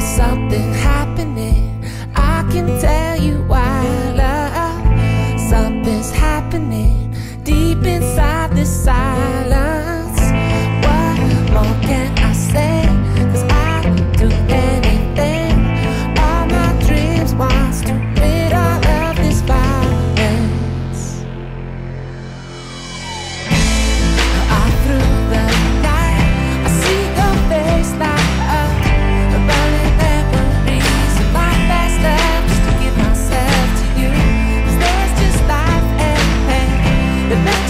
Something happening, I can tell you why. Love. Something's happening deep in. the next